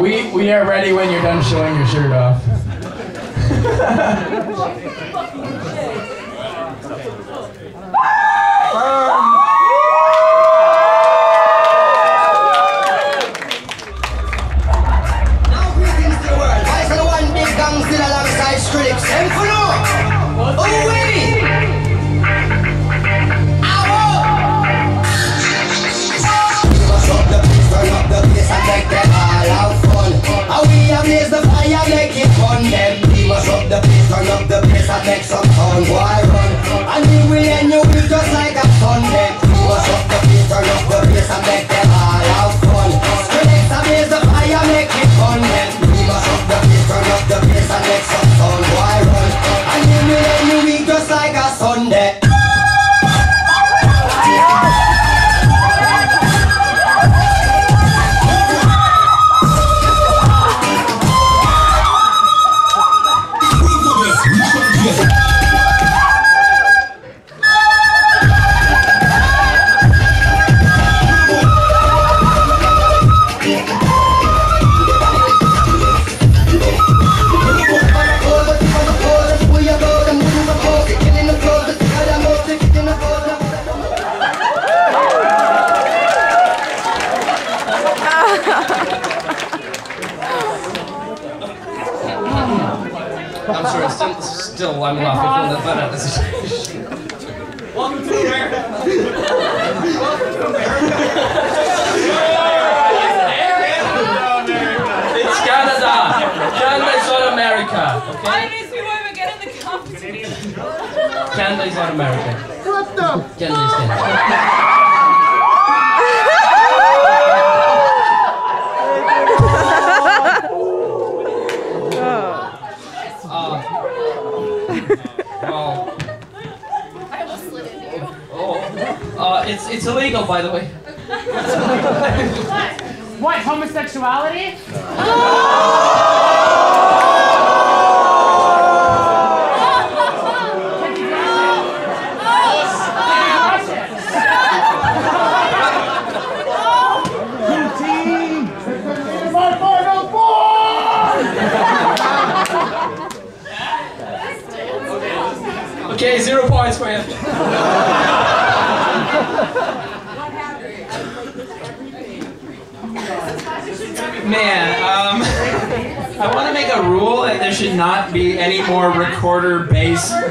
We we are ready when you're done showing your shirt off. Why I'm sure it's still, still I'm laughing from the fun at this. Welcome to America. It's Canada! Canada is not America, I okay? need to even get in the competition. Canada is not America. What the? Canada is Canada. well, I almost slid into you. oh, uh, it's it's illegal, by the way. What, What, homosexuality? Take Okay, zero points for him. Man, um, I want to make a rule that there should not be any more recorder bass songs.